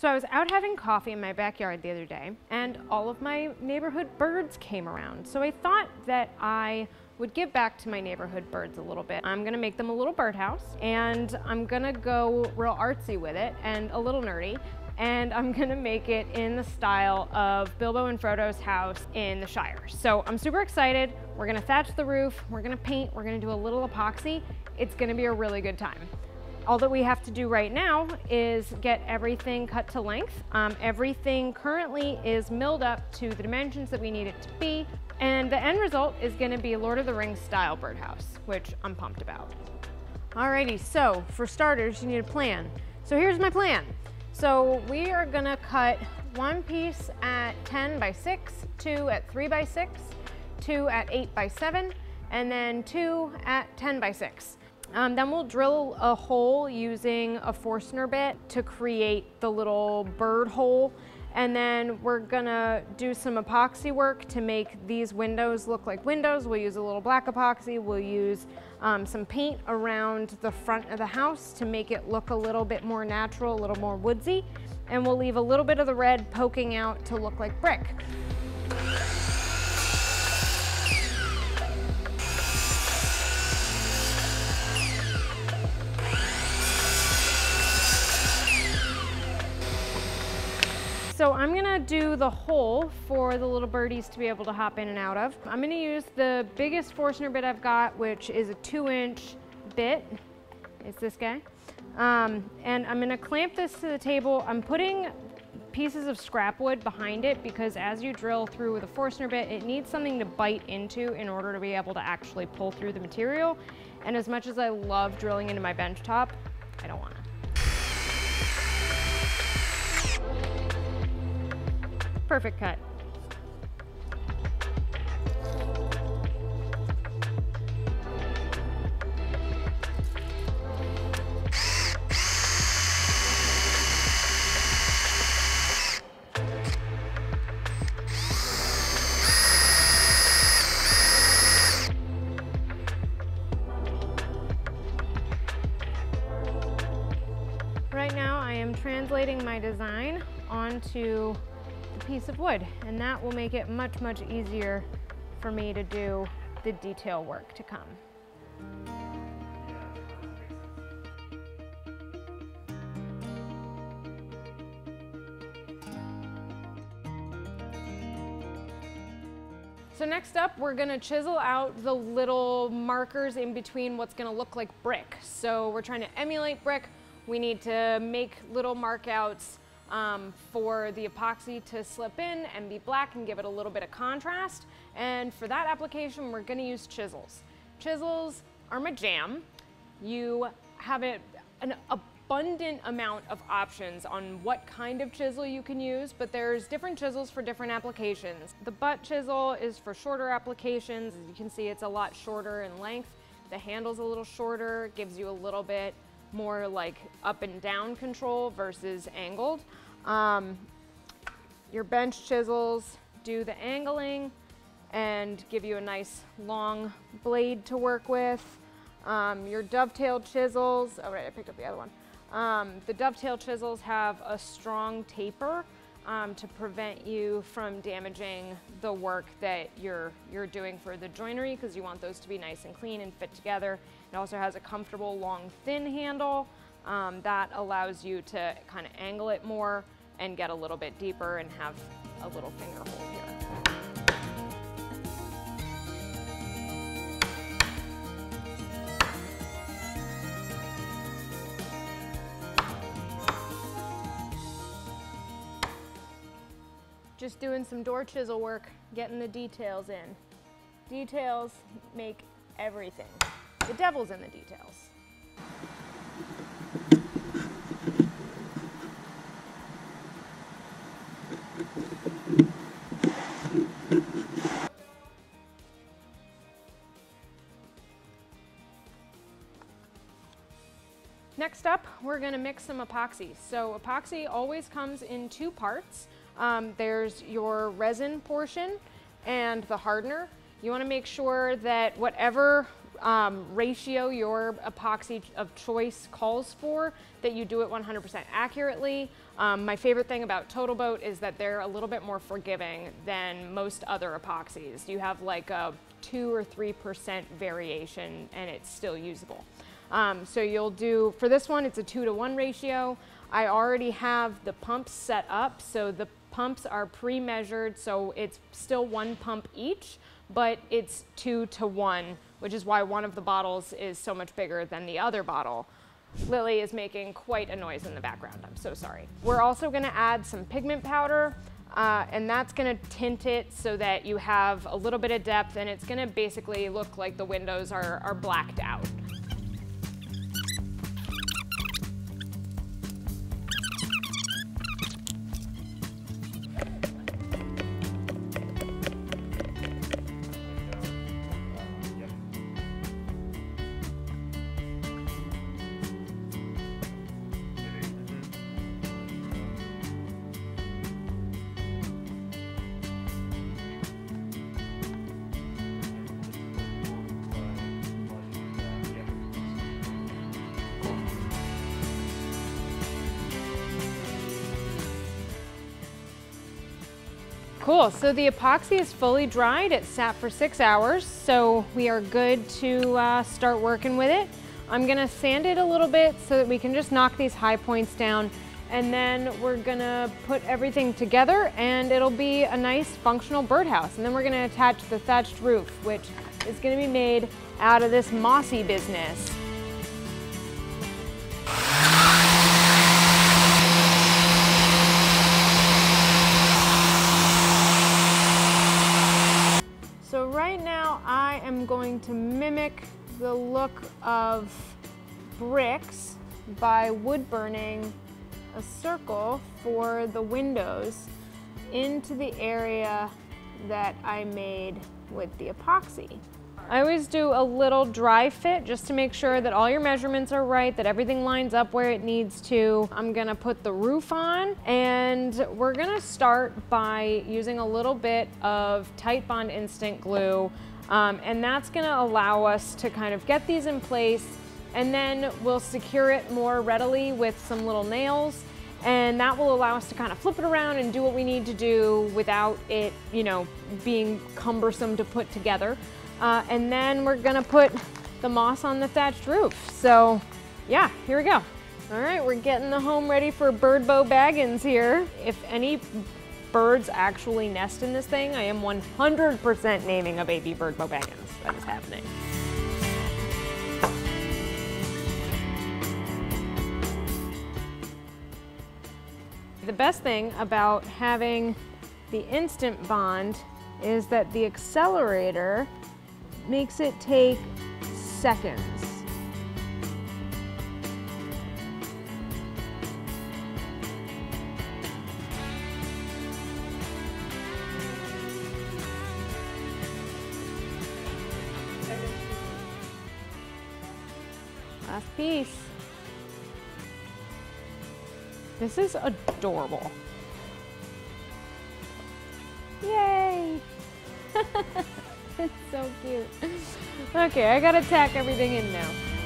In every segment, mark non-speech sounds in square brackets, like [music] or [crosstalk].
So I was out having coffee in my backyard the other day and all of my neighborhood birds came around. So I thought that I would give back to my neighborhood birds a little bit. I'm gonna make them a little birdhouse and I'm gonna go real artsy with it and a little nerdy and I'm gonna make it in the style of Bilbo and Frodo's house in the Shire. So I'm super excited. We're gonna thatch the roof, we're gonna paint, we're gonna do a little epoxy. It's gonna be a really good time. All that we have to do right now is get everything cut to length. Um, everything currently is milled up to the dimensions that we need it to be. And the end result is gonna be Lord of the Rings style birdhouse, which I'm pumped about. Alrighty, so for starters, you need a plan. So here's my plan. So we are gonna cut one piece at 10 by 6, two at 3 by 6, two at 8 by 7, and then two at 10 by 6. Um, then we'll drill a hole using a Forstner bit to create the little bird hole. And then we're gonna do some epoxy work to make these windows look like windows. We'll use a little black epoxy. We'll use um, some paint around the front of the house to make it look a little bit more natural, a little more woodsy. And we'll leave a little bit of the red poking out to look like brick. So I'm gonna do the hole for the little birdies to be able to hop in and out of. I'm gonna use the biggest Forstner bit I've got, which is a two inch bit. It's this guy. Um, and I'm gonna clamp this to the table. I'm putting pieces of scrap wood behind it because as you drill through with a Forstner bit, it needs something to bite into in order to be able to actually pull through the material. And as much as I love drilling into my bench top, I don't wanna. Perfect cut. Right now I am translating my design onto piece of wood and that will make it much, much easier for me to do the detail work to come. So next up, we're gonna chisel out the little markers in between what's gonna look like brick. So we're trying to emulate brick. We need to make little markouts um, for the epoxy to slip in and be black and give it a little bit of contrast. And for that application, we're gonna use chisels. Chisels are my jam. You have an abundant amount of options on what kind of chisel you can use, but there's different chisels for different applications. The butt chisel is for shorter applications. As you can see, it's a lot shorter in length. The handle's a little shorter, gives you a little bit more like up and down control versus angled. Um, your bench chisels do the angling and give you a nice long blade to work with. Um, your dovetail chisels, oh right, I picked up the other one. Um, the dovetail chisels have a strong taper um, to prevent you from damaging the work that you're, you're doing for the joinery because you want those to be nice and clean and fit together. It also has a comfortable long thin handle um, that allows you to kind of angle it more and get a little bit deeper and have a little finger hole here. Just doing some door chisel work, getting the details in. Details make everything. The devil's in the details. Next up, we're gonna mix some epoxy. So epoxy always comes in two parts. Um, there's your resin portion and the hardener. You wanna make sure that whatever um, ratio your epoxy of choice calls for, that you do it 100% accurately. Um, my favorite thing about TotalBoat is that they're a little bit more forgiving than most other epoxies. You have like a two or 3% variation and it's still usable. Um, so you'll do, for this one, it's a two to one ratio. I already have the pumps set up, so the pumps are pre-measured, so it's still one pump each, but it's two to one, which is why one of the bottles is so much bigger than the other bottle. Lily is making quite a noise in the background, I'm so sorry. We're also gonna add some pigment powder, uh, and that's gonna tint it so that you have a little bit of depth and it's gonna basically look like the windows are, are blacked out. Cool, so the epoxy is fully dried. It sat for six hours, so we are good to uh, start working with it. I'm gonna sand it a little bit so that we can just knock these high points down and then we're gonna put everything together and it'll be a nice functional birdhouse. And then we're gonna attach the thatched roof, which is gonna be made out of this mossy business. Going to mimic the look of bricks by wood burning a circle for the windows into the area that I made with the epoxy. I always do a little dry fit just to make sure that all your measurements are right, that everything lines up where it needs to. I'm gonna put the roof on and we're gonna start by using a little bit of Titebond Instant Glue um, and that's gonna allow us to kind of get these in place and then we'll secure it more readily with some little nails and that will allow us to kind of flip it around and do what we need to do without it, you know, being cumbersome to put together. Uh, and then we're gonna put the moss on the thatched roof. So yeah, here we go. All right, we're getting the home ready for Birdbo Baggins here. If any birds actually nest in this thing, I am 100% naming a baby bird Baggins. That is happening. The best thing about having the instant bond is that the accelerator makes it take seconds. Piece. This is adorable. Yay! [laughs] it's so cute. Okay, I gotta tack everything in now.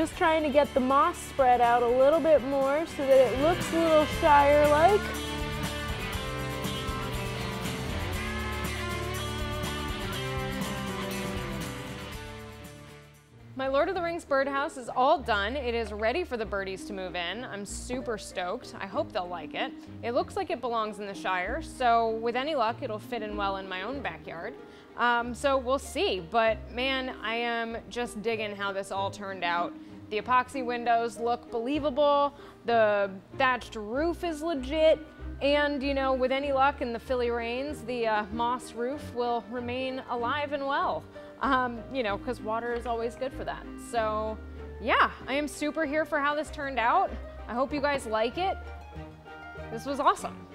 Just trying to get the moss spread out a little bit more so that it looks a little Shire-like. My Lord of the Rings birdhouse is all done. It is ready for the birdies to move in. I'm super stoked. I hope they'll like it. It looks like it belongs in the Shire, so with any luck, it'll fit in well in my own backyard. Um, so we'll see, but man, I am just digging how this all turned out. The epoxy windows look believable, the thatched roof is legit, and you know, with any luck in the Philly rains, the uh, moss roof will remain alive and well. Um, you know, because water is always good for that. So yeah, I am super here for how this turned out. I hope you guys like it. This was awesome.